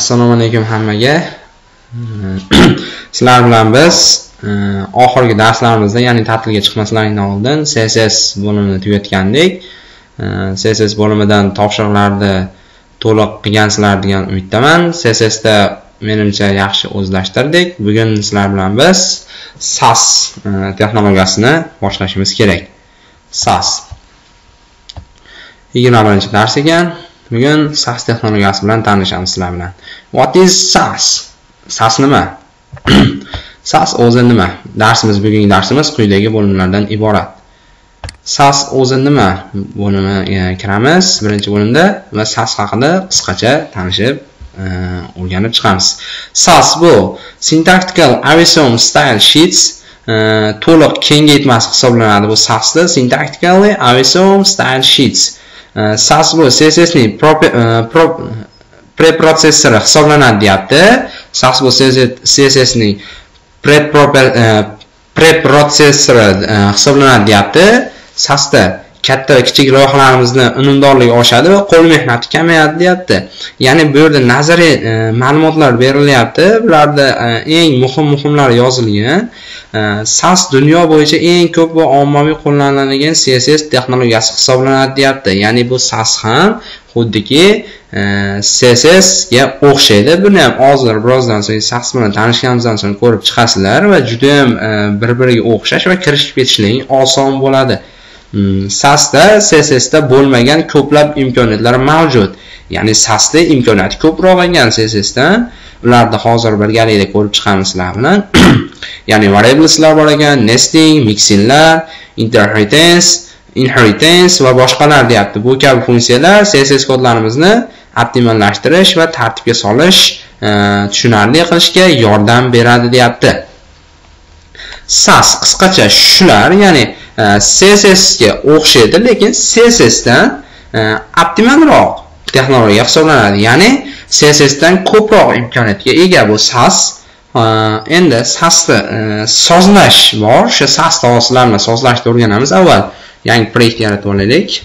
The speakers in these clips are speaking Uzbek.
assalomu alaykum hammaga. Sizlar bilan biz e, oxirgi darslarimizda ya'ni ta'tilga chiqmaslaringdan oldin css bo'limini tugatgandik css e, bo'limidan topshiriqlarni to'liq qilgansizlar degan umiddaman. Cssda menimcha yaxshi o'zlashtirdik. Bugun sizlar bilan biz sas e, texnologiyasini boshlashimiz kerak. Sas yigirma birinchi dars ekan bugun sas texnologiyasi bilan tanishamiz sizlar bilan. What is sas sas nima? Sas o'zi nima? Darsimiz bugungi darsimiz quyidagi bo'limlardan iborat. Sas o'zi nima Bo'limi e, kiramiz birinchi bo'limda va sas haqida qisqacha tanishib e, o'rganib chiqamiz. Sas bu syntactical awesome style sheets e, to'liq kengaytmasi hisoblanadi bu sasda syntactically awesome style sheets. SAS bu CSSning preprotsessori hisoblanadi deyapti. SAS bu CSSning preprotsessori hisoblanadi deyapti. SASda katta va kichik loyihalarimizni unumdorligi oshadi va qo'l mehnati kamayadi deyapti. Ya'ni bu yerda nazariy e, ma'lumotlar berilyapti. Bularda e, eng muhim muhimlari yozilgan e, sas dunyo bo'yicha eng ko'p va ommaviy qo'llaniladigan css texnologiyasi hisoblanadi deyapti. Ya'ni bu sas ham xuddiki e, css ga o'xshaydi. Buni ham hozir birozdan so'ng sas bilan tanishganimizdan so'ng ko'rib chiqasizlar va judayam e, bir biriga o'xshash va kirishib ketishlik oson bo'ladi. Mm, sasda cssda bo'lmagan ko'plab imkoniyatlar mavjud. Ya'ni sasda imkoniyati ko'proq ekan cssda ularni hozir birgalikda ko'rib chiqamiz sizlar bilan ya'ni variableslar bor ekan nesting mixinglar inheritance inheritance va boshqalar deyapti. Bu kabi funksiyalar css kodlarimizni optimallashtirish va tartibga solish e, tushunarli qilishga yordam beradi deyapti. Sas qisqacha shular ya'ni Э, CSSga o'xshaydi lekin CSSdan dan э, optimalroq texnologiya hisoblanadi. Ya'ni CSSdan ko'proq imkoniyatga ega bu SAS э, endi SASda sozlash bor. O'sha SAS tavosillarini sozlashni o'rganamiz avval. Yangi proyekt yaratib olaylik.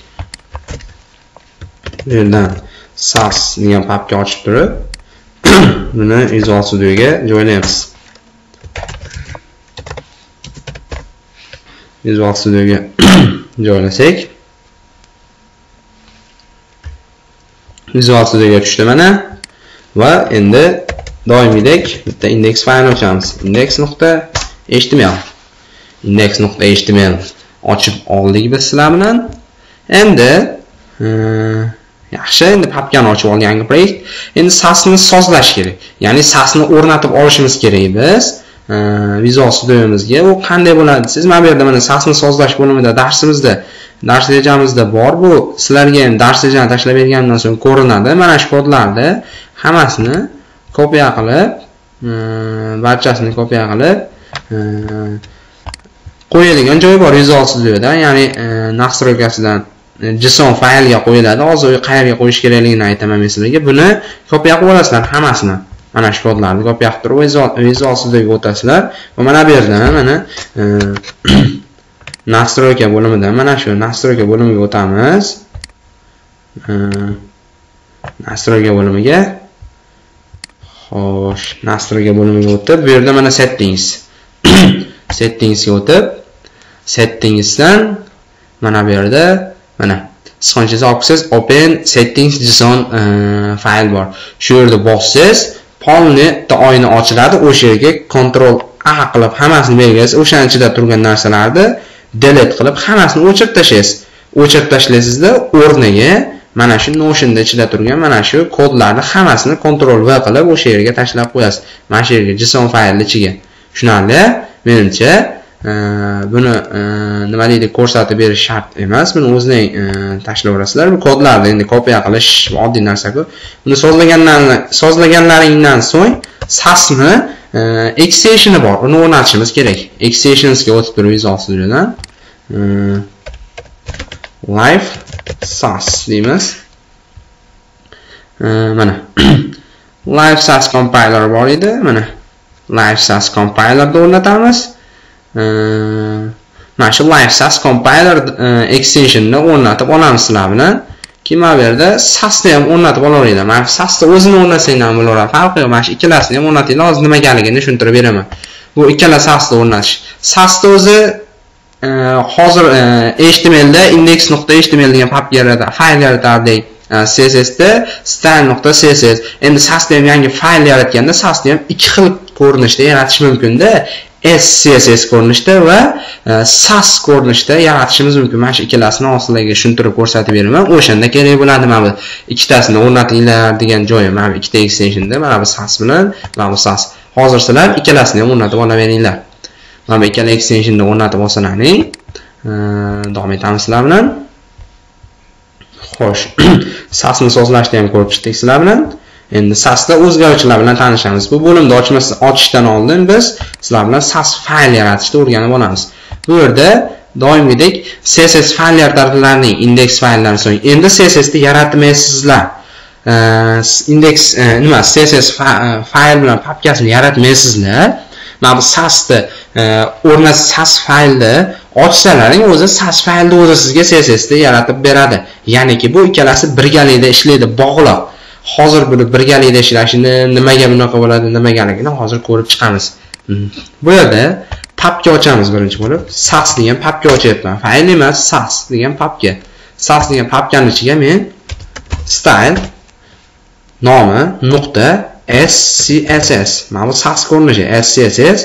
Bu yerdan SAS degan papka ochib turib buni Visual Studioga joylaymiz. Visual Studioga joylasak Visual Studioga tushdi mana. Va endi doimiydek bitta index faylni ochamiz. index.html index.html ochib oldik biz sizlar bilan. Endi e, yaxshi endi papkani ochib oldik yangi proyekt. Endi sasni sozlash kerak. Ya'ni sasni o'rnatib olishimiz kerak biz. Visual Studiomizga u qanday bo'ladi siz? Mana bu yerda mana sasni sozlash bo'limida darsimizda dars rejamizda bor. Bu sizlarga ham dars rejani tashlab berganimdan so'ng ko'rinadi. Mana shu kodlarni hammasini kopiya qilib e, barchasini kopiya qilib e, qo'yadigan joyi bor Visual Studioda ya'ni e, настройкасidan json faylga qo'yiladi. Hozir qayerga qo'yish kerakligini aytaman men sizlarga. Buni kopiya qilib olasizlar hammasini. Mana shu kodlarni kopiya qilib turib o'tasizlar va mana bu yerdan mana e, настройка bo'limidan mana shu настройка bo'limiga o'tamiz. E, настройка bo'limiga xo'sh настройка bo'limiga o'tib bu yerda mana settings settingsga o'tib settingsdan mana bu yerda mana siz olib open settings json e, fayl bor. Shu yerda bossangiz polni oyni ochiladi o'sha yerga kontrol a qilib hammasini belgilaysiz o'shani ichida turgan narsalarni delete qilib hammasini o'chirib tashlaysiz. O'chirib tashlaysizda o'rniga mana shu notionda ichida turgan mana shu kodlarni hammasini kontrol v qilib o'sha yerga tashlab qo'yasiz. Mana shu yerga json faylni ichiga. Tushunarli? Menimcha Э, buni э, nima deydi ko'rsatib berish shart emas. Buni o'zing e, tashlayverasizlar bu kodlarni endi kopiya qilish oddiy narsaku buni sozlaganlarni sozlaganlaringdan so'ng sasni e, extensioni bor. Uni o'rnatishimiz kerak. Extensionsga o'tib turib visual studiodan e, live sas deymiz. Mana. Live sas compiler bor edi. Mana. Live sas compilerni o'rnatamiz. Mana shu livesas compiler extensionni o'rnatib olamiz sizlar bilan keyin mana bu yerda sasni ham o'rnatib olaveringlar mana sasni o'zini o'rnatsanglar ham bo'laveradi farqi yo'q mana shu ikkalasini ham o'rnatinglar hozir nimagaligini tushuntirib beraman bu ikkala sasni o'rnatish sasni o'zi hozir htmlda index nuqta html degan papka yaratadi fayl yaratardik cssda style nuqta css endi sasni ham yangi fayl yaratganda sasni ham ikki xil ko'rinishda yaratish mumkinda SCSS ko'rinishda va e, SAS ko'rinishda yaratishimiz mumkin. Mana shu ikkalasini osillarga tushuntirib ko'rsatib beraman. O'shanda kerak bo'ladi mana bu ikkitasini o'rnatinglar degan joyi mana bu ikkita extensionda mana bu SAS bilan mana bu SAS. Hozir sizlar ikkalasini ham o'rnatib olaveringlar. Mana bu ikkala extensionni o'rnatib olsalaring, e, davom etamiz sizlar bilan. Xo'sh, sasni sozlashni ham ko'rib chiqdik sizlar bilan. Endi SASda o'zgaruvchilar bilan tanishamiz. Bu bo'limda ochishdan oldin biz sizlar bilan SAS fayl yaratishni o'rganib olamiz. Bu yerda doimgidek CSS fayl yaratadilarning indeks fayldan so'ng endi CSSni yaratmaysizlar. indeks e, nima CSS e, fayl bilan papkasini yaratmaysizlar. Mana bu SASni e, o'rnat SAS faylni ochsalaring o'zi SAS faylni o'zi sizga cssni yaratib beradi. Ya'niki bu ikkalasi birgalikda ishlaydi, bog'liq. Hozir buni birgalikda ishlashini nimaga bunaqa bo'ladi nimagaligini hozir ko'rib chiqamiz. Hmm. Bu yerda papka ochamiz birinchi bo'lib. Sas degan papka ochyapman. Fayl emas sas degan papka. Sas degan papkani ichiga men style nomi nuqta scss mana bu sas ko'rinishi. Scss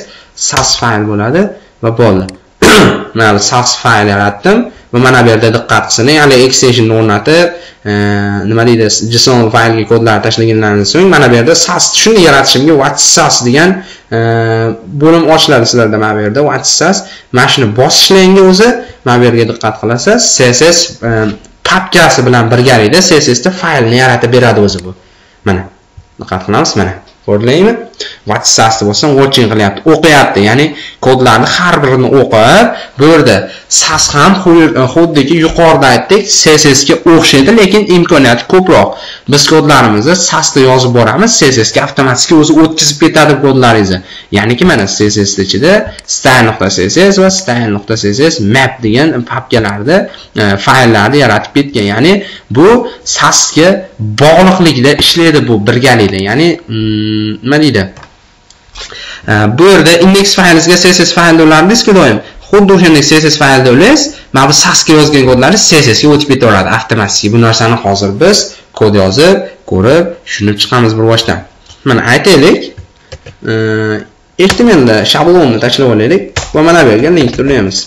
sas fayl bo'ladi va bo'ldi. mana bu sas fayl yaratdim va mana bu yerda diqqat qilsin ya'ni extensionni o'rnatib e, nima deydi json faylga kodlarni tashlagandan so'ng mana bu yerda sas shuni yaratishimga whatsas degan e, bo'lim ochiladi sizlarda mana bu yerda whatsas mana shuni bosishlanga o'zi mana bu yerga diqqat qilasiz. Css e, papkasi bilan birgalikda cssda faylni yaratib beradi o'zi bu. Mana diqqat qilamiz mana. Ko'rdinglarmi whatsapda bo'lsa watching qilyapti. O'qiyapti ya'ni kodlarni har birini o'qib bu yerda sas ham xuddiki yuqorida aytdik css ga o'xshaydi lekin imkoniyati ko'proq. Biz kodlarimizni sasda yozib boramiz css ga avtomatik o'zi o'tkazib ketadi kodlaringizni. Ya'niki mana css ichida style.css va style.css map degan papkalarda e, fayllarni yaratib ketgan. Ya'ni bu sasga bog'liqlikda ishlaydi bu birgalikda. Ya'ni hmm, nima deydi? Bu yerda index faylingizga css faylni ulardingizku doim xuddi o'shandek css faylda ulaysiz mana bu sasga yozgan kodlaringiz css ga o'tib ketaveradi avtomatik bu narsani hozir biz kod yozib ko'rib tushunib chiqamiz bir boshdan mana aytaylik htmlda shablonni tashlab olaylik va mana bu yerga linkni ulaymiz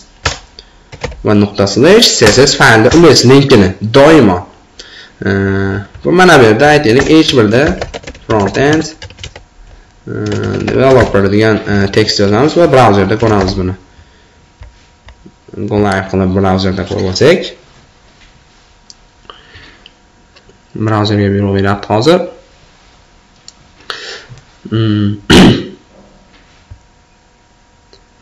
va nuqta slash css faylni ulaysiz linkini doimo. Bu mana bu yerda aytaylik h1 da frontend developer degan tekst yozamiz va brauzerda ko'ramiz buni. Go qilib brauzerda ko'rib olsak brauzerga buyruq beryapti hozir. Hmm.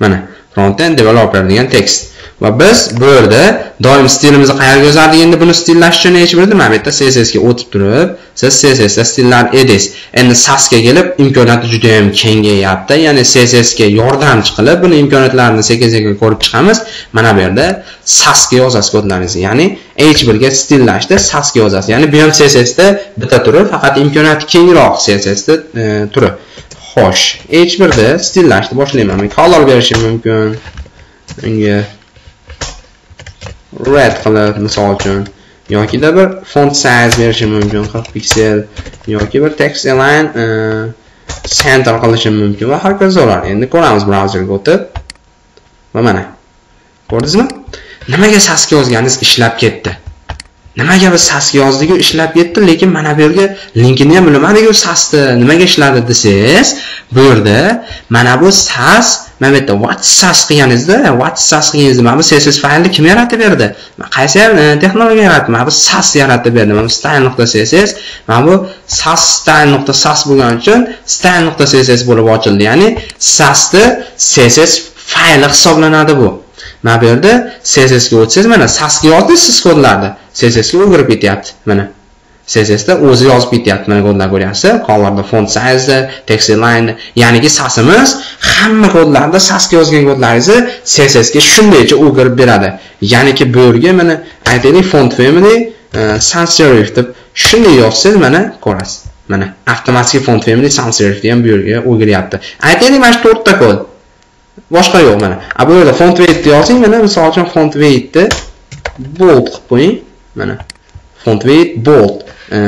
Mana frontend developer degan tekst. Va biz bu yerda doim stilimizni qayerga yozardik endi buni stillash uchun hech birda mana bu yerda css ga o'tib turib siz css da stillarni edingiz. Endi sasga kelib imkoniyati juda ham kengayapti. Ya'ni css ga yordamchi qilib buni imkoniyatlarini sekin sekin ko'rib chiqamiz. Mana bu yerda sasga yozasiz kodlaringizni. Ya'ni h1 ga stillashda sasga yozasiz. Ya'ni bu ham css da bitta turi faqat imkoniyati kengroq css da e, turi xo'sh h1 da stillashni boshlayman. Color berishim mumkin. Unga red qilib misol uchun yokida bir font size berishim mumkin 40 piksel yoki bir text align e, center qilishim mumkin va hokazolar endi ko'ramiz brauzerga o'tib va mana. Ko'rdingizmi? Nimaga saska yozganingiz ishlab ketdi? Nimaga biz sas yozdik ishlab ketdi lekin mana bu yerga linkini ham bilmadiku sasni nimaga ishladi desangiz bu yerda mana bu sas mana bu yerda whatsas qilganingizda whatsas qilganingizda mana bu css faylni kim yaratib berdi? Qaysi texnologiya yaratdi. Mana bu sas yaratib berdi. Mana bu style nuqta css mana bu sas style nuqta sas bo'lgani uchun style nuqta css bo'lib ochildi. Ya'ni sasni css fayli hisoblanadi bu. Mana bu yerda css ga o'tsangiz mana sasga yozdingiz siz kodlarni. Css ga o'girib ketyapti mana. Css da o'zi yozib ketyapti mana kodlar ko'ryapsiz. Colorda font size text line ya'niki sasimiz hamma kodlarda sasga yozgan kodlaringizni css ga shundaycha o'girib beradi. Ya'niki bu yerga mana aytaylik font family e, sans serif deb shunday yozsangiz mana ko'rasiz. Mana avtomatik font family sans serif degan bu yerga o'giryapti. Aytaylik mana shu to'rtta kod. Boshqa yo'q mana. A bu yerda font weight yozing mana misol uchun font weightni bold qilib qo'ying. Mana font weight bold. E,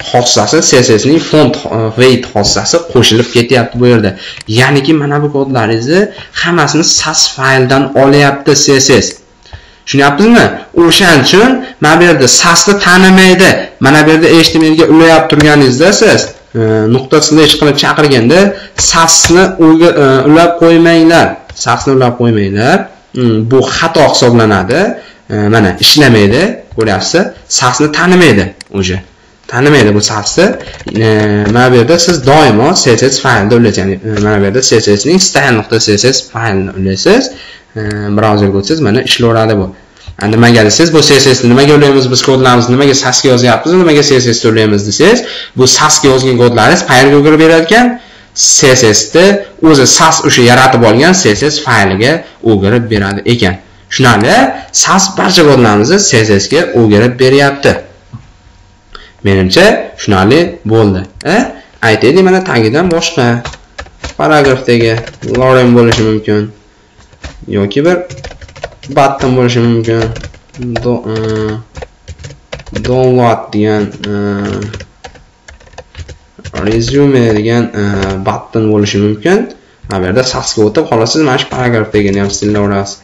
xossasi css ning font weight xossasi qo'shilib ketyapti bu yerda. Ya'niki mana bu kodlaringizni hammasini sas fayldan olyapti css tushunyapsizmi o'shaning uchun mana bu yerda sasni tanimaydi. Mana bu yerda htmlga ulayab turganingizda siz e, nuqta slash qilib chaqirganda sasni e, ulab qo'ymanglar. Sasni ulab qo'ymanglar. Mm, bu xato hisoblanadi. E, mana ishlamaydi ko'ryapsiz sasni tanimaydi уже tanimaydi bu safni e, mana bu yerda siz doimo css faylni ulaysiz ya'ni e, mana bu yerda css ning style.css faylini ulaysiz e, brauzerga o'tsangiz mana ishlayveradi bu. Nimaga desangiz bu cssni nimaga ulaymiz biz kodlarimizni nimaga sasga yozyapmiz nimaga cssda ulaymiz desangiz bu sasga yozgan kodlaringiz faylga o'girib beradigan cssni o'zi sas o'sha yaratib olgan css fayliga o'girib beradi ekan. Shunali sas barcha kodlarimizni cssga o'girib beryapti. Menimcha tushunarli bo'ldi. E? Aytaylik mana tagidan boshqa paragrafdagi lorem bo'lishi mumkin yoki bir button bo'lishi mumkin. E, download degan e, resume degan button bo'lishi mumkin. Mana bu yerda sasga o'tib xolos siz mana shu paragrafdagini ham stillayverasiz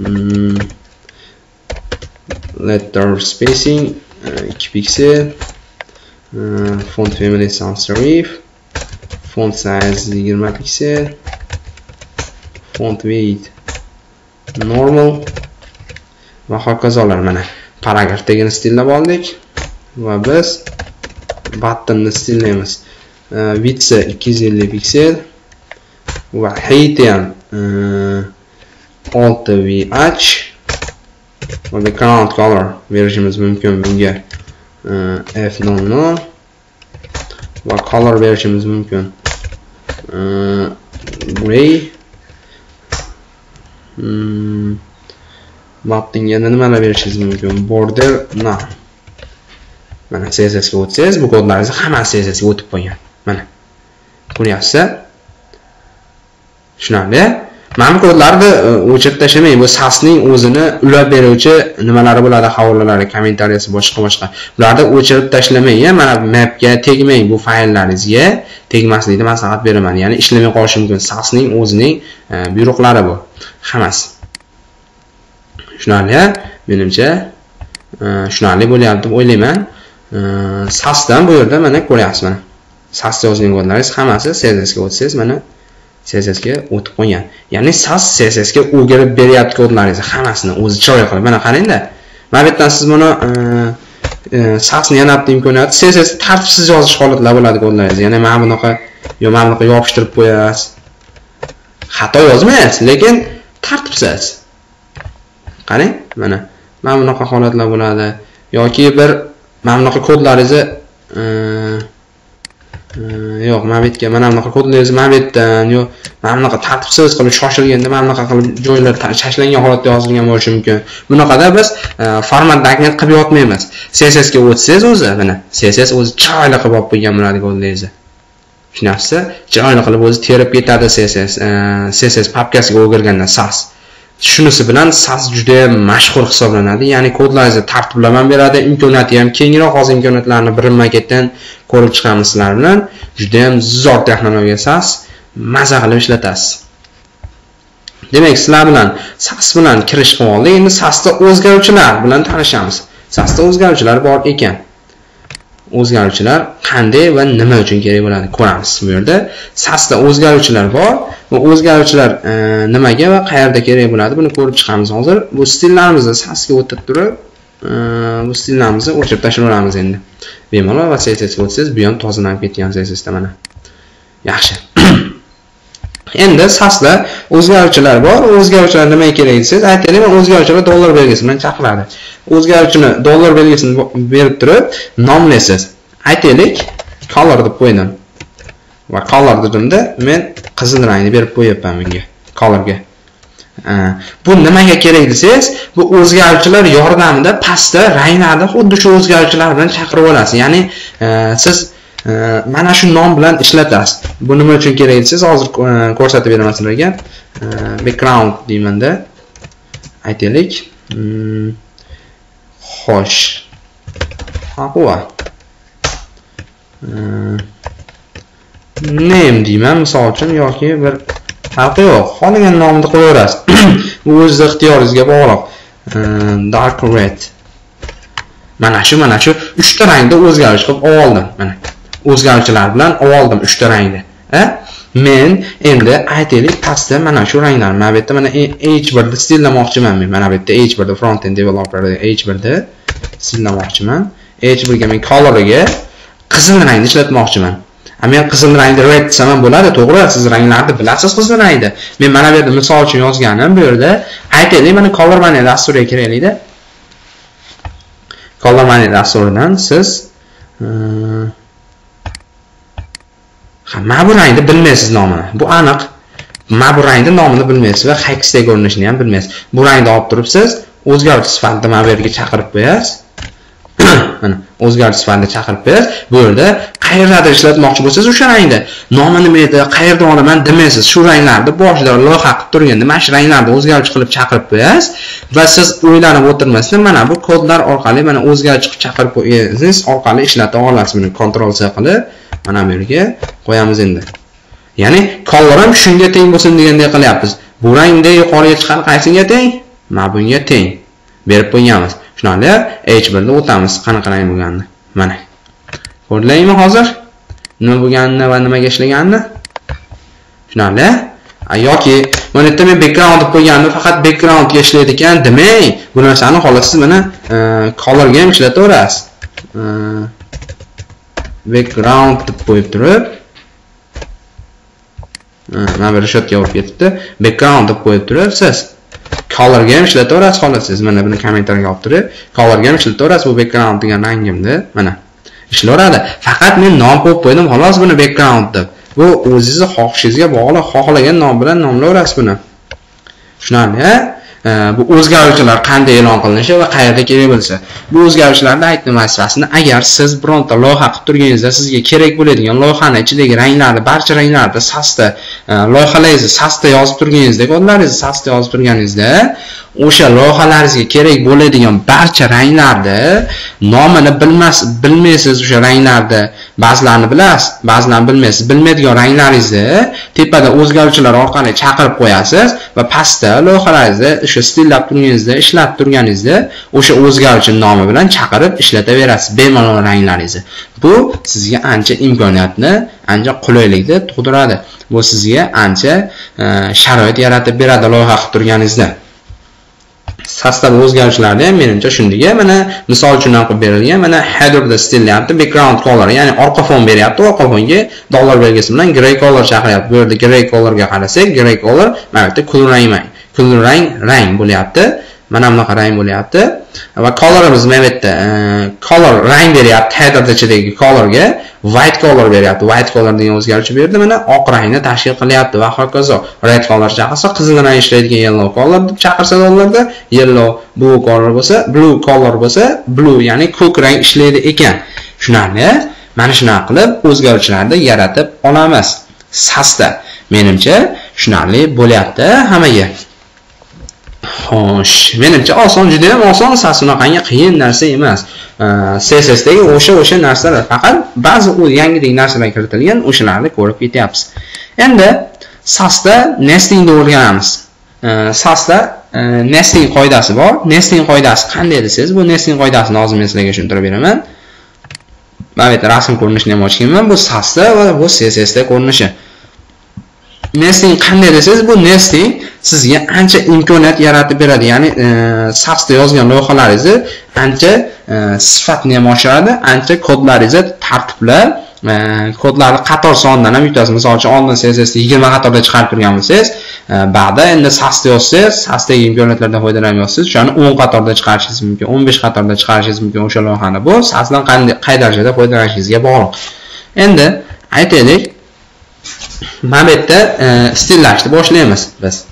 mm. letter spacing 2 piksel e, font family sans serif font size 20 piksel font weight normal. Va hokazolar mana paragrafdagini stillab oldik va biz buttonni stillaymiz. Vitsi 250 piksel va height ham e, 6 vh va background color berishimiz mumkin bunga f00 va color berishimiz mumkin gray. Maptingga nimalar berishingiz mumkin border na. Mana css ga o'tsangiz bu kodlaringiz hammasi css ga o'tib qolgan mana. Ko'ryapsiz tushunarli mana bu kodlarni e, o'chirib tashlamang bu sasning o'zini ulab beruvchi nimalari bo'ladi? Havolalari kommentariyasi boshqa boshqa. Ularni o'chirib tashlamang mana mapga tegmang bu fayllaringizga tegmaslikni maslahat beraman. Ya'ni ishlamay qolishi mumkin. Sasning o'zining e, buyruqlari bu. Hammasi tushunarli menimcha e, tushunarli bo'lyapti deb o'ylayman. Sasdan bu yerda mana ko'ryapsiz mana. Sas yozgan kodlaringiz hammasi servisga o'tsangiz mana cssga o'tib qo'ygan. Ya'ni sas cssga o'girib beryapti kodlaringizni hammasini o'zi chiroyli qilib. Mana qarangda. Mana bu yerdan siz buni e, e, sasni yana bitta imkoniyati css tartibsiz yozish holatlar bo'ladi kodlaringiz ya'ni mana bunaqa yo mana bunaqa yopishtirib qo'yasiz. Xato yozmaysiz lekin tartibsiz. Qarang mana mana bunaqa holatlar bo'ladi. Yoki bir mana bunaqa kodlaringizni e, Э, yo'q mana bu yerga mana bunaqa kodlaringizni mana bu yerdan yo mana bunaqa tartibsiz qilib shoshilganda mana bunaqa qilib joylar shashlangan holatda yozilgan bo'lishi mumkin. Bunaqada biz e, format dokument qilib yotmaymiz. Cssga o'tsangiz o'zi mana css o'zi chiroyli qilib olib qo'ygan bo'ladi kodlaringizni tushunyapsizmi chiroyli qilib o'zi terib ketadi css css e, papkasiga o'girganda sas. Shunisi bilan sas juda mashhur hisoblanadi. Ya'ni kodlaringizni tartiblab ham beradi. Imkoniyati ham kengroq hozir imkoniyatlarini birinma ketdan ko'rib chiqamiz sizlar bilan judayam zo'r texnologiya sas maza qilib ishlatasiz. Demak sizlar bilan sas bilan kirish qilib oldik endi sasda o'zgaruvchilar bilan tanishamiz. Sasda o'zgaruvchilar bor ekan. O'zgaruvchilar qanday va nima uchun kerak bo'ladi? Ko'ramiz bu yerda. Sasda o'zgaruvchilar bor. Va o'zgaruvchilar e, nimaga va qayerda kerak bo'ladi? Buni ko'rib chiqamiz hozir. Bu stillarimizni sasga o'tib turib e, bu stillarimizni o'chirib tashlayveramiz endi. Bemalol va css o'tsangiz bu ham tozalanib ketgan cssda mana. Yaxshi. Endi sasda o'zgaruvchilar bor. O'zgaruvchilar nimaga kerak desangiz aytaylik man o'zgaruvchilar dollar belgisi bilan chaqiradi. O'zgaruvchini dollar belgisini berib turib nomlaysiz aytaylik color deb qo'ydim. Va color dedimda men qizil rangni berib qo'yyapman bunga colorga bu nimaga kerak desangiz bu o'zgaruvchilar yordamida pastda ranglarni xuddi shu o'zgaruvchilar bilan chaqirib olasiz. Ya'ni e, siz e, mana shu nom bilan ishlatasiz. Bu nima uchun kerak desangiz hozir e, ko'rsatib beraman sizlarga e, background deymanda aytaylik. Mm, xo'sh. Haqua name deyman misol uchun yoki bir farqi yo'q. Xohlagan nomni qo'yaverasiz. Bu o'zizni ixtiyoringizga bog'liq. Dark red. Mana shu mana shu. Uchta rangda o'zgarish qilib oldim. Mana. O'zgaruvchilar bilan oldim uchta rangni. Men endi aytaylik pastda mana shu ranglar mana bu yerda mana h1 stillamoqchiman men. Mana bu yerda h1 front end developer h1 stillamoqchiman. H1 ga men coloriga qizil rangni ishlatmoqchiman. Men qizil rangni red desam ham bo'ladi to'g'ri siz ranglarni bilasiz qizil rangni. Men mana bu yerda misol uchun yozganim bu yerda aytaylik mana color mania dasturiga kiraylikda. Color mania dasturidan siz ha mana bu rangni bilmaysiz nomini. Bu aniq. Mana bu rangni nomini bilmaysiz va haksdagi ko'rinishini ham bilmaysiz. Bu rangni olib turibsiz o'zgaruvchi sifatida mana bu yerga chaqirib qo'yasiz. Mana o'zgarish sifatida chaqirib qo'yasiz. Bu yerda qayerda ishlatmoqchi bo'lsangiz o'sha rangda. Nomi nima edi qayerdan olaman demaysiz. Shu ranglarni boshida loyiha qilib turganda mana shu ranglarni o'zgaruvchi qilib chaqirib qo'yasiz va siz o'ylanib o'tirmasdan mana bu kodlar orqali mana o'zgaruvchi qilib chaqirib qo'yganingiz orqali ishlata olasiz buni kontrol c qilib mana bu yerga qo'yamiz endi. Ya'ni color ham shunga teng bo'lsin degandek qilyapmiz. Bu rangda yuqoriga chiqqan qaysiga teng? Mana bunga teng. Berib qo'yganmiz. Shunali h1 ni o'tamiz. Qanaqa rang bo'lganini. Mana. Ko'rdinglarmi hozir? Nima bo'lganini va nimaga ishlaganini? Tushunarli yoki mana yerda men background deb qo'yganimda faqat backgroundga ishlaydi ekan demang. Bu narsani xolos siz mana e, color ga ham ishlataverasiz. E, background deb qo'yib turib mana bir reshetka yopib ketibdi. Background deb qo'yib turib siz colorga ham ishlataverasiz xohlasangiz mana buni kommentariyga olib turib colorga ham ishlataverasiz bu background degan rangimni mana ishlaveradi. Faqat men nom qo'yib qo'ydim xolos buni background deb. Bu o'zingizni xohishingizga bog'liq xohlagan nom bilan nomlayverasiz buni. Tushunarli bu o'zgaruvchilar qanday e'lon qilinishi va qayerda kerak bo'lsa bu o'zgaruvchilarni aytdim vazifasini agar siz bironta loyiha qilib turganingizda sizga kerak bo'ladigan loyihani ichidagi ranglarni barcha ranglarni sasda e, loyihalaringizni sasda yozib turganingizda kodlaringizni sasda yozib turganingizda o'sha loyihalaringizga kerak bo'ladigan barcha ranglarni nomini bilmas bilmaysiz o'sha ranglarni ba'zilarini bilasiz ba'zilarini bilmaysiz. Bilmaydigan ranglaringizni tepada o'zgaruvchilar orqali chaqirib qo'yasiz va pastda loyihalaringizni o'sha stillab turganingizda ishlab turganingizda o'sha o'zgaruvchini nomi bilan chaqirib ishlataverasiz bemalol ranglaringizni. Bu sizga ancha imkoniyatni ancha qulaylikni tug'diradi. Bu sizga ancha e, sharoit yaratib beradi loyiha qilib turganingizda sostav o'zgarishlarni ham menimcha shunday. Mana misol uchun ham qilib berilgan mana headerda stillayapti background color ya'ni orqa fon beryapti orqa fonga dollar belgisi bilan gray color chaqiryapti bu yerda gray colorga qarasak gray color mana bu yerda kulrang kulrang rang bo'lyapti. Mana bunaqa rang bo'lyapti. Va colorimiz mana bu yerda e, color rang beryapti. Header ichidagi colorga white color beryapti. White color degan o'zgaruvchi bu yerda mana oq rangni tashkil qilyapti. Va hokazo red color chaqirsa qizil rang ishlaydigan yellow color deb chaqirsa dollarda yellow blue color bo'lsa blue color bo'lsa blue ya'ni ko'k rang ishlaydi ekan. Tushunarli mana shunaqa qilib o'zgaruvchilarni yaratib olamiz. Sasda menimcha tushunarli bo'lyapti hammaga. Xo'sh menimcha oson juda ham oson sas unaqangi qiyin narsa emas. Cssdagi o'sha o'sha narsalar. Faqat ba'zi u yangilik narsalar kiritilgan o'shalarni ko'rib ketyapmiz. Endi sasda nestingni o'rganamiz. Sasda e, nesting qoidasi bor. Nesting qoidasi qanday desangiz bu nesting qoidasini hozir men sizlarga tushuntirib beraman. Mana bu yerda rasm ko'rinishini ham ochganman. Bu sasda va bu cssda ko'rinishi. Nesting qanday desangiz bu nesting sizga ancha imkoniyat yaratib beradi. Ya'ni e, safda yozgan loyihalaringizni ancha e, sifatini ham oshiradi ancha kodlaringizni tartiblab e, kodlarni qator sonidan ham yutasiz misol uchun oldin css yigirma qatorda chiqarib turgan bo'lsangiz e, ba'da endi sasda yozsangiz sasdagi imkoniyatlardan foydalanib yozsangiz o'shani o'n qatorda chiqarishingiz mumkin o'n besh qatorda chiqarishingiz mumkin o'sha loyihani. Bu sasdan qay darajada foydalanishingizga bog'liq. Endi aytaylik mana bu yerda e, stillashni boshlaymiz biz.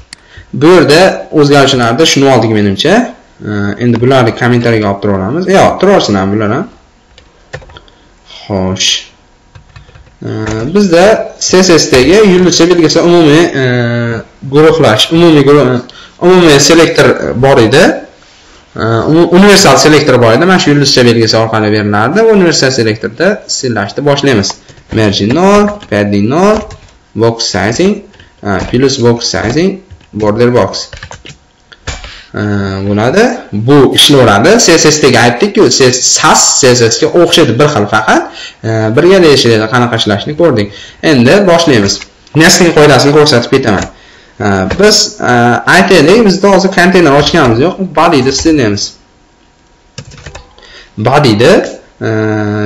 Bu yerda o'zgarishlarni tushunib oldik menimcha. E, endi bularni kommentariyaga olib turaveramiz. Yo'q turaversin ham bular ham. Xo'sh. E, bizda cssdagi yulduzcha belgisi umumiy guruhlash umumiy umumiy selektor bor edi. Universal selektor bor edi. Mana shu yulduzcha belgisi orqali berilardi. Universal selektorda stillashni boshlaymiz. Margin 0 padding 0 box sizing plus box sizing border box. Bo'ladi. Bu ishlayveradi cssdagi aytdikku sas cssga o'xshaydi bir xil faqat. Birgalikda deyishadi qanaqa ishlashini ko'rdik endi boshlaymiz. Nesting qoidasini ko'rsatib ketaman. Biz aytaylik bizda hozir konteyner ochganimiz yo'q bodyni istaymiz bodyni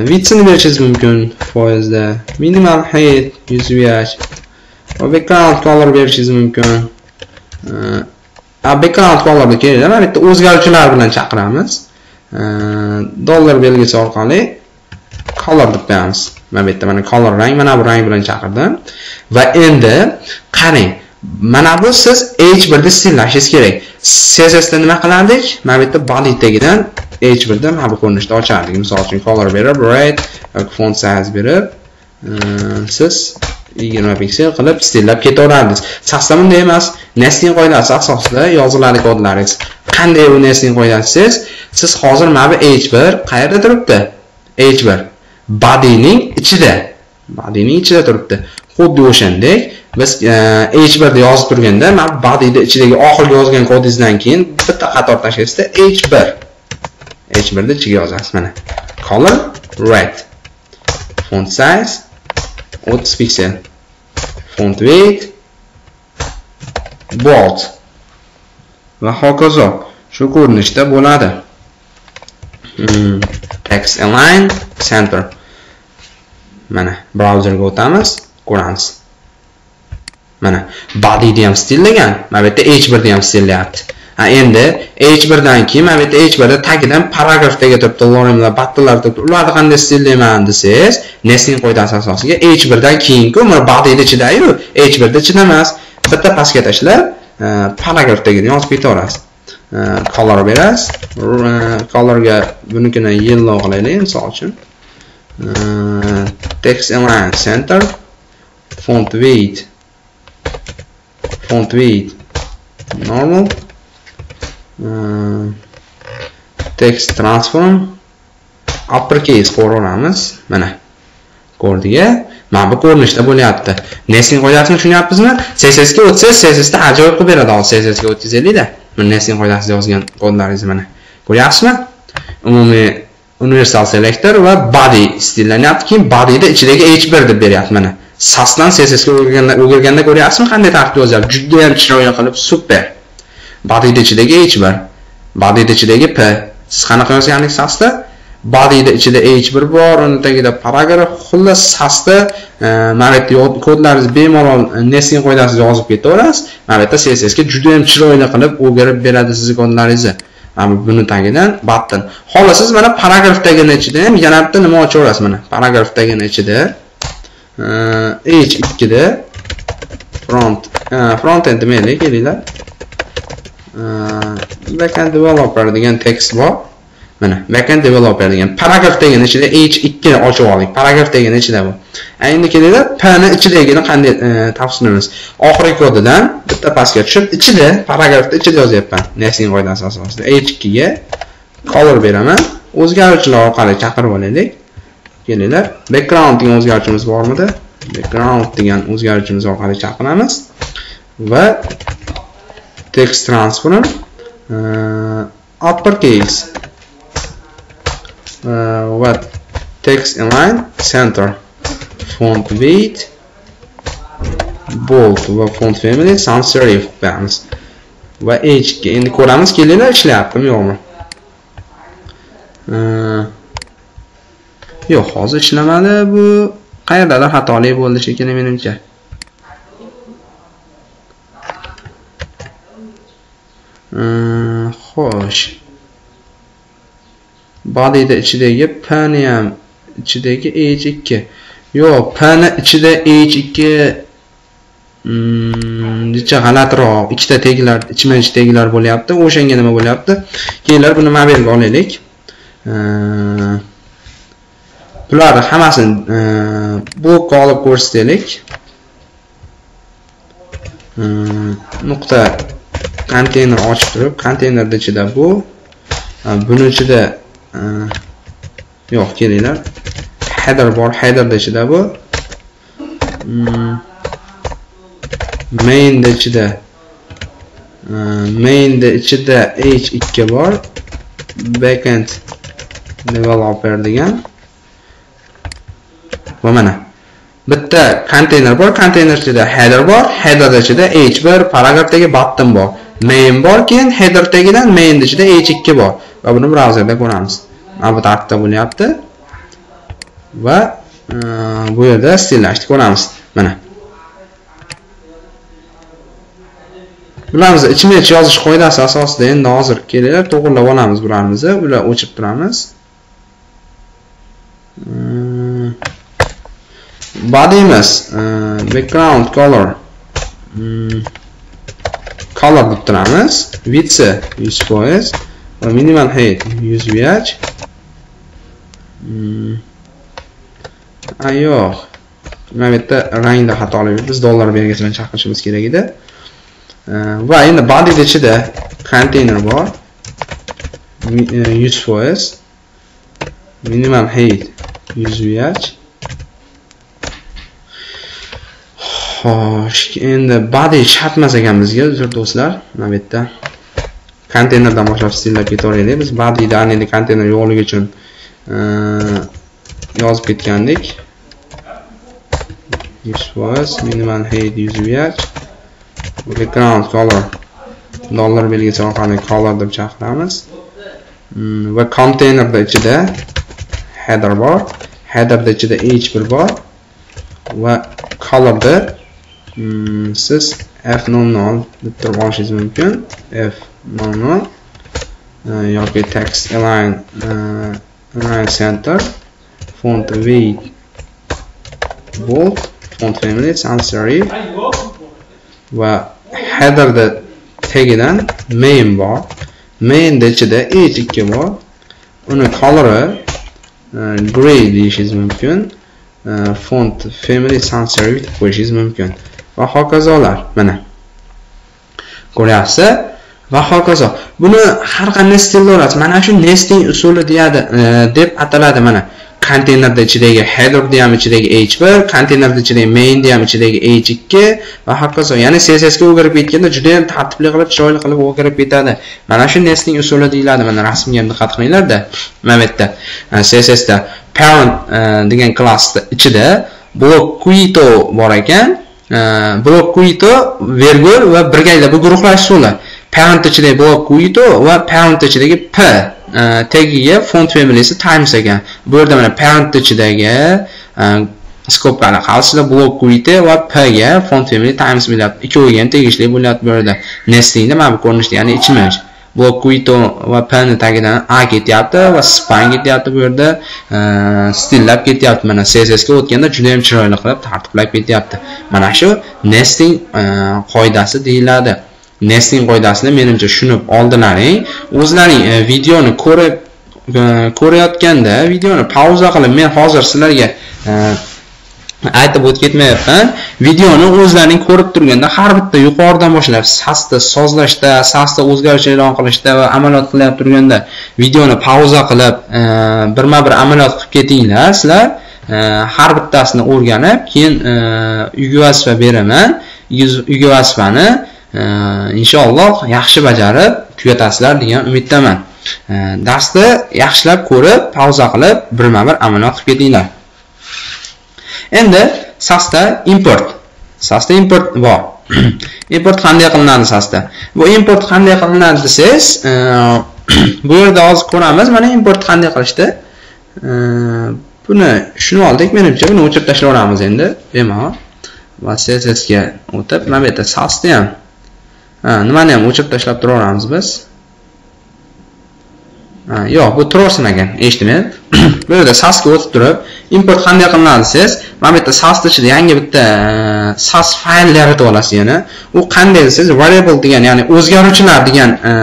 vitsini berishingiz mumkin foizda minimal height yuz vh va background color berishingiz mumkin background colorga kelinglar mana bu yerda o'zgaruvchilar bilan chaqiramiz. Э, dollar belgisi orqali color deb qo'yamiz mana bu yerda mana color rang mana bu rang bilan chaqirdim. Va endi qarang mana bu siz h1 da stillashingiz kerak. Css da nima qilardik? Mana bu yerda body tagidan h1 da mana bu ko'rinishda ochardik misol uchun color berib red font size berib e, siz yigirma piksel qilib stillab ketaverardiz shaxsda bunday emas nesting qoidasi asosida yoziladi kodlaringiz. Qanday bu nesting qoidasi siz? Hozir mana bu h1 qayerda turibdi? H1 bodyning ichida. Bodyning ichida turibdi. Xuddi o'shandek biz e, h1 da yozib turganda mana bodyni ichidagi oxirgi yozgan kodingizdan keyin bitta qator tashlaysizda h1 h1 ni ichiga yozasiz mana. Color red. Font size 30 piksel. Font weight bold. Va hokazo. Shu ko'rinishda bo'ladi. Hmm. text align center. Mana brauzerga o'tamiz ko'ramiz. Mana bodyni ham stillegan mana bu yerda h1 ni ham stillayapti ha endi h1 dan keyin mana bu yerda h1 da tagidan paragraf degan turibdi loremlar battalar turibdi ularni qanday stillayman desangiz nesting qoidasi asosiga h1 dan keyingi mana bodyni ichidayu h1 da ichida emas bitta pastga tashlab e, paragrafdagini yozib ketaverasiz. E, Color berasiz. E, Colorga bunikini yellow qilaylik misol uchun. Text align center font weight font weight normal. Text transform uppercase qo'yveramiz mana ko'rdik mana bu ko'rinishda bo'lyapti nesting qoidasini tushunyapmizmi css ga o'tsangiz css da ajoyib qilib beradi hozir css ga o'tkazaylikda mana nesting qoidasida yozgan kodlaringiz mana ko'ryapsizmi umumiy universal selector va body stillanyapti keyin bodyda ichidagi h1 deb beryapti mana sasdan css ga o'girganda ko'ryapsizmi qanday tartibda yozyapti judayam chiroyli qilib super bodyni ichidagi h1 bodyni ichidagi p. Siz qanaqa yozganingiz sasda? Bodyni ichida h1 bor uni tagida paragraf. Xullas sasda e, mana bu yerda kodlaringiz bemalol e, nesting qoidasiz yozib ketaverasiz mana bu yerda css ga juda ham chiroyli qilib o'girib beradi sizni kodlaringizni. Mana buni tagidan button xohlasangiz mana paragraf tagini ichida ham yana bitta nima ochaverasiz mana. Paragraf tagini ichida e, h2 da front front end demaylik kelinglar. Backend developer degan tekst bor. Mana backend developer degan paragraf degan ichida h2 ni ochib oldik. Paragraf degan ichida bu. Endi kelinglar p ni ichidagini qanday e, tavsiflaymiz oxirgi kodidan bitta pastga tushib ichida paragrafda ichida yozyapman. Nesting qoidasi asosida. H2 ga color beraman. O'zgaruvchilar orqali chaqirib olaylik. Kelinglar background degan o'zgaruvchimiz bormidi? Background degan o'zgaruvchimiz orqali chaqiramiz. Va text transform uh, eh, uppercase. Uh, what? Text inline center. Font weight bold. Va font family sans serif qo'yamiz va h ga endi ko'ramiz kelinglar ishlayaptimi yo'qmi? Eh, yo'q hozir ishlamadi bu. Qayerdadir xatolik bo'ldi shekilli menimcha. Xo'sh. Bodyda ichidagi p ni ham ichidagi h2 yo'q p ni ichida h2 mm, necha g'alatiroq ikkita teglar ichma ich teglar bo'lyapti o'shanga nima bo'lyapti? Keyinlar buni mobilga olaylik. Bularni hammasini blokka olib ko'rsataylik. Nuqta konteyner ochib turib konteynerni ichida bu e, buni ichida e, yo'q kelinglar. Header bor headerni ichida bu mm, mainni ichida e, mainni ichida h2 bor backend developer degan. Va mana bitta konteyner bor konteyner ichida header bor header ichida h1 paragrafdagi button bor. Main bor keyin header tagidan main ichida h2 bor. Va buni brauzerda ko'ramiz. Mana bu tartibda bo'lyapti. Va e, bu yerda stillashni ko'ramiz. Mana. Bilamiz ichma ich yozish qoidasi asosida endi hozir kelinglar to'g'irlab olamiz bularimizni bular o'chib turamiz. E, Body emas background color. E, color deb turamiz width 100% va minimal height 100 vh a yo'q. Mana bu yerda rangda xatolik biz dollar belgisi chaqirishimiz kerak edi. Va endi body ichida container bor. 100% e, minimal height 100 vh xo'sh endi body shart ekan bizga uzr do'stlar. Mana bu yerda konteynerdan boshlab stillab ketaveraylik biz bodyda endi konteyner yo'qligi uchun e, yozib ketgandik. 100% minimal height 100 vh background color. Dollar belgisi orqali color deb chaqiramiz. Mm, va konteynerda ichida header bor. Headerda ichida h1 bor. Va colorda Siz f00 deb turib olishingiz mumkin. F00 э, yoki text align э, align center font weight bold font family sans serif va headerda tagidan main bor. Main ichida h2 bor. Uni colori э, gray deyishingiz mumkin. Font family sans serif deb qo'yishingiz mumkin. Va hokazolar. Mana. Ko'ryapsiz? Va hokazo. Buni har qanday stilda olasiz mana shu nesting usuli deyadi e, deb ataladi mana. Konteynerni ichidagi headerda ham ichidagi h1 konteynerni ichidagi mainda ham ichidagi h2 va hokazo. Ya'ni css ga o'girib ketganda juda ham tartibli qilib chiroyli qilib o'girib ketadi. Mana shu nesting usuli deyiladi. Mana rasmga ham diqqat qilinglarda. Mana bu yerda e, cssda parent degan klassni ichida blok quito bor ekan. Blok quito vergul va birgalikda bu guruhlash parent ichidagi blok quito va parent ichidagi p e, tagiga font familiyasi times ekan. Bu yerda mana parent ichidagi e, skopkani qarasizlar blok quito va p ga font family times bo'lyapti. Ikkoviga ham tegishli bo'lyapti bu yerda. Nestingda mana bu ko'rinishda ya'ni ichma blok quito va p tagidan a ketyapti va span ketyapti bu yerda. Stillab ketyapti mana css ga o'tganda juda ham chiroyli qilib tartiblab ketyapti. Mana shu nesting e, qoidasi deyiladi. Nesting qoidasini menimcha tushunib oldilaring o'zlaring e, videoni ko'rib e, ko'rayotganda videoni pauza qilib men hozir sizlarga aytib o'tib ketmayapman videoni o'zlaring ko'rib turganda har bitta yuqoridan boshlab sasda sozlashda sasda o'zgarish e'lon qilishda va amaliyot qilyap turganda videoni pauza qilib e, birma bir amaliyot qilib ketinglar sizlar. E, har bittasini o'rganib keyin e, uyga vazifa beraman uyga vazifani e, inshaalloh yaxshi bajarib tugatasizlar degan umiddaman. Darsni yaxshilab ko'rib pauza qilib birma bir amaliyot qilib ketinglar. Endi sasda import. Sasda import bor. Import qanday qilinadi sasda bu import qanday qilinadi desangiz e, bu yerda hozir ko'ramiz mana import qanday qilishdi? E, buni shuni oldik menimcha buni o'chirib tashlayveramiz endi. Bemalol va cssga o'tib mana bu yerda sasni ham nimani ham o'chirib tashlab turaveramiz biz? Yo'q bu tursin ekan eshitmayman bu yerda sasga o'tib turib import qanday qilinadi desangiz mana bu yerda sasni ichida yangi bitta e, sas fayl yaratib olasiz yana. U qanday desangiz variable degan ya'ni o'zgaruvchilar degan e,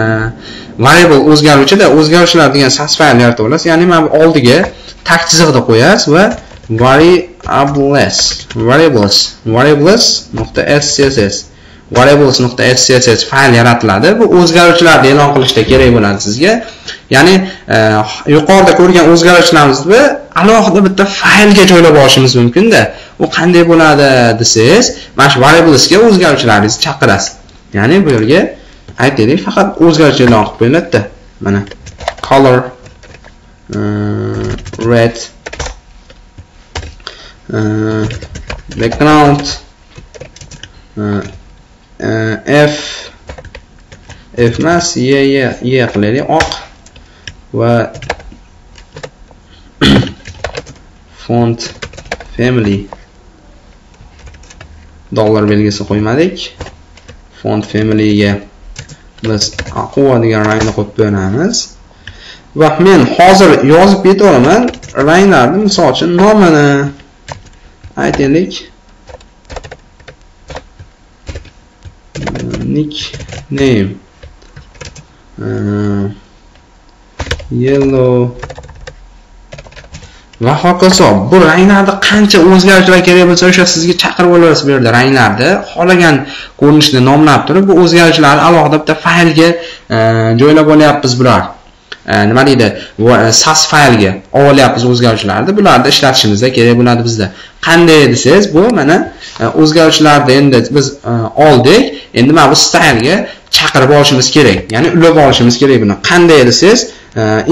variable o'zgaruvchida o'zgaruvchilar degan sas fayl yaratib olasiz. Ya'ni mana bu oldiga tag chiziqda qo'yasiz va variables variables variables nuqta sss variables nuqta fayl yaratiladi. Bu o'zgaruvchilarni e'lon qilishda kerak bo'ladi sizga. Ya'ni e, yuqorida ko'rgan o'zgaruvchilarimizni alohida bitta faylga joylab olishimiz mumkinda. U qanday bo'ladi desangiz mana shu variablesga o'zgaruvchilaringizni chaqirasiz. Ya'ni bu yerga aytaylik faqat o'zgaruvchi e'lon qilib qo'yiladida. Mana color e, red e, background e, f f emas y y y qilaylik oq va font family dollar belgisi qo'ymadik. Font familyga biz aqua degan rangni qo'yib beramiz. Va men hozir yozib ketaman ranglarni misol uchun nomini. Aytaylik. Nickname uh, yellow. Va hokazo bu ranglarni qancha o'zgartirishlar kerak bo'lsa o'sha sizga chaqirib olasiz bu yerda ranglarni. Xohlagan ko'rinishda nomlab turib bu o'zgarishlarni alohida bitta faylga uh, joylab olyapmiz bular Э, nima deydi? E, Sas faylga olyapmiz o'zgarishlarni. Bularni ishlatishimizda kerak bo'ladi bizda. Qanday desangiz bu mana e, o'zgarishlarni endi biz e, oldik. Endi mana bu stylga chaqirib olishimiz kerak. Ya'ni ulab olishimiz kerak buni. Qanday desangiz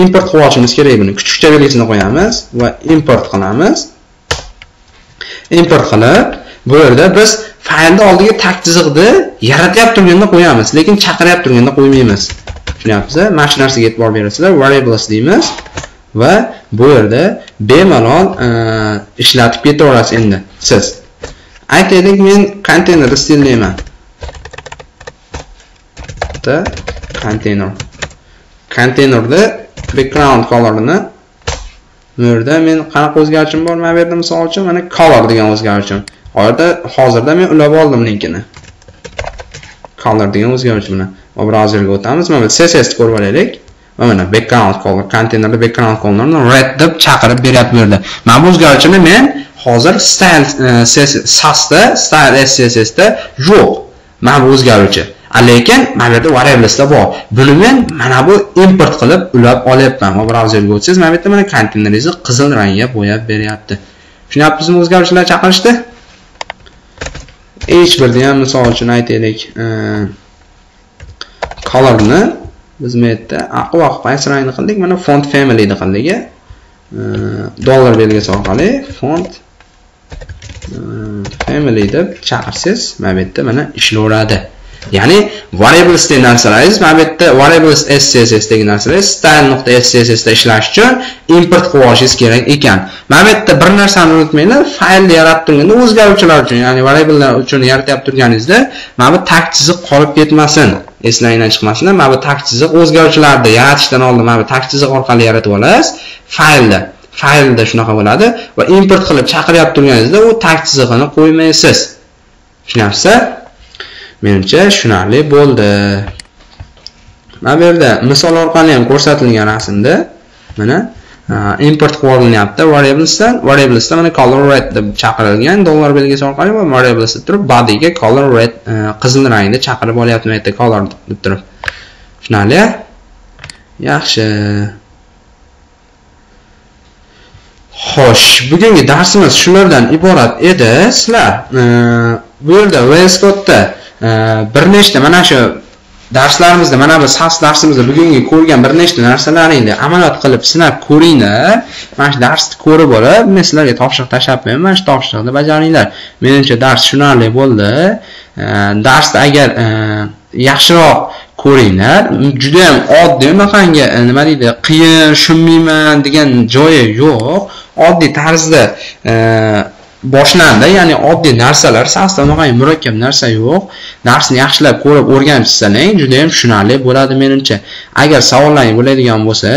import qilib olishimiz kerak buni. Kuchukcha belgisini qo'yamiz va import qilamiz. Import qilib bu yerda biz faylni oldiga tag chiziqni yaratyapti turganda qo'yamiz. Lekin chaqiryapti turganda qo'ymaymiz. Tushunyapsiz mana shu narsaga e'tibor berasizlar. Variables deymiz. Va bu yerda bemalol e, ishlatib ketaverasiz endi siz. Aytaylik men konteynerni stillayman bitta konteyner konteynerni background colorini bu yerda men qanaqa o'zgarishim bor? Mana bu yerda misol uchun mana color degan o'zgarishim. Hozirda hozirda men ulab oldim linkini. Color degan o'zgarish bilan va brauzerga o'tamiz. Mana bu css ko'rib olaylik. Va mana background color konteynerda background colorni red deb chaqirib beryapti bu yerda. Mana bu o'zgaruvchini men hozir style sasda style cssda yo'q. Mana bu o'zgaruvchi. Lekin mana bu yerda variablesda bor. Buni men mana bu import qilib ulab olyapman. Va brauzerga o'tsangiz mana bu yerda mana konteyneringizga qizil rangga bo'yab beryapti. Tushunyapmizmi o'zgarishlar chaqirishdi hech birda ham misol uchun aytaylik e, colorni biz bu yerda aqua qaysi rangni qildik. Mana font familyni qildik dollar belgisi orqali font family deb chaqirsangiz mana bu yerda mana ishlaveradi ya'ni variables degan narsalaringiz mana bu yerda variables scss degan narsalar style nuqta da ishlash uchun import qilib olishingiz kerak ekan. Mana bu yerda bir narsani unutmanglar faylni yaratib turganda o'zgaruvchilar uchun ya'ni variablelar uchun yaratib turganingizda mana bu tag chiziq qolib ketmasin. Eslangdan chiqmasin mana bu tag chiziq o'zgaruvchilarni yaratishdan oldin mana bu tag chiziq orqali yaratib olasiz faylni. Faylda shunaqa bo'ladi va import qilib chaqiryapti turganingizda u tag chizig'ini qo'ymaysiz. Tushunyapsizlar menimcha tushunarli bo'ldi. Mana bu yerda misol orqali ham ko'rsatilgan rasmda mana import qilib olinyapti variablesdan variablesda mana color red deb chaqirilgan dollar belgisi orqali va variablesda turib bodyga color red e, qizil rangda chaqirib olyapti bu yerda color deb turib. Tushunarli yaxshi. Xo'sh bugungi darsimiz shulardan iborat edi. Sizlar e, bu yerda vs codda bir nechta mana shu darslarimizda mana bu sas darsimizda bugungi ko'rgan bir nechta narsalaringni amaliyot qilib sinab ko'ringlar. Mana shu darsni ko'rib olib men sizlarga topshiriq tashlab qo'yaman. Mana shu topshiriqni bajaringlar. Menimcha dars tushunarli bo'ldi. Darsni agar e, yaxshiroq ko'ringlar judayam oddiy unaqangi e, nima deydi qiyin tushunmayman degan joyi yo'q. Oddiy tarzda e, boshlandi ya'ni oddiy narsalar. Sasda unaqa murakkab narsa yo'q. Darsni yaxshilab ko'rib o'rganib chiqsangiz juda yam tushunarli bo'ladi menimcha. Agar savollaringiz bo'ladigan bo'lsa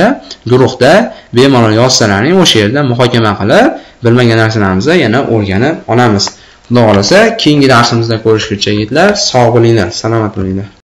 guruhda bemalol yozsalaring o'sha yerda muhokama qilib bilmagan narsalarimizni yana o'rganib olamiz. Xudo xohlasa keyingi darsimizda ko'rishguncha yigitlar sog' bo'linglar salomat bo'linglar.